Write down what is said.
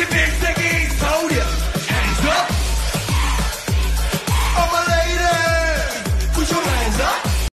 to mix